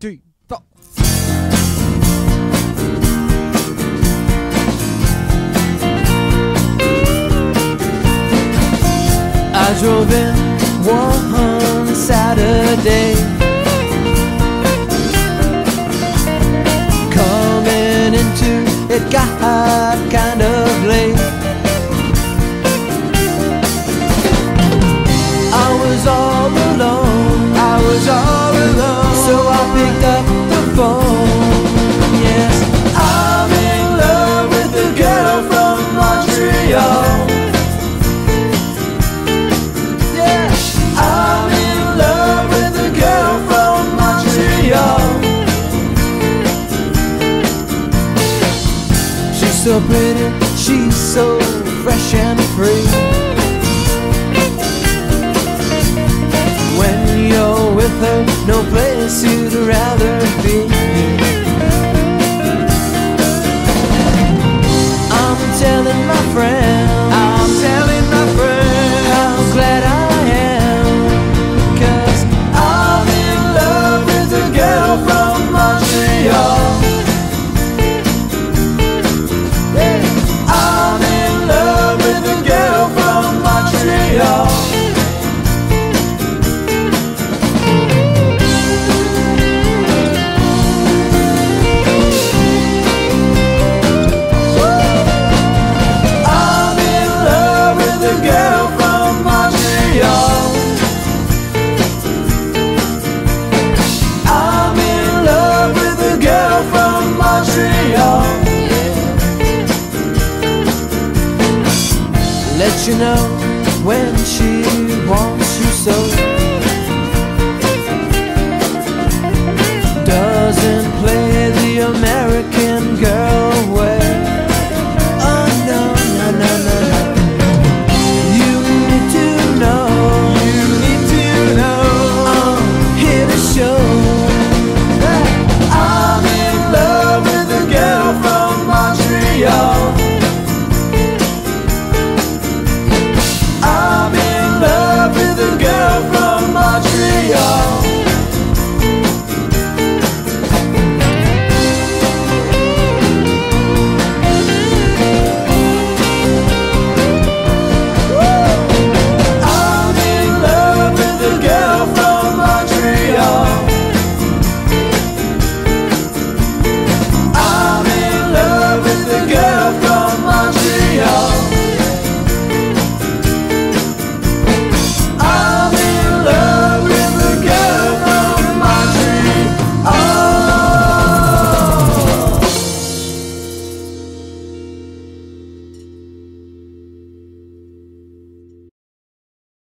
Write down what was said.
three, four. I drove in one Saturday. Coming into it got kind so pretty, she's so fresh and free. When you're with her, no place you'd rather be. let you know when she wants you so.